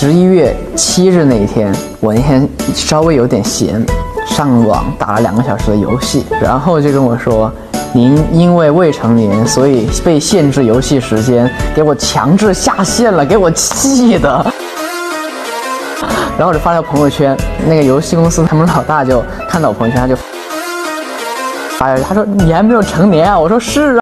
十一月七日那一天，我那天稍微有点闲，上网打了两个小时的游戏，然后就跟我说，您因为未成年，所以被限制游戏时间，给我强制下线了，给我气的。然后我就发了朋友圈，那个游戏公司他们老大就看到我朋友圈，他就发，他说你还没有成年啊？我说是。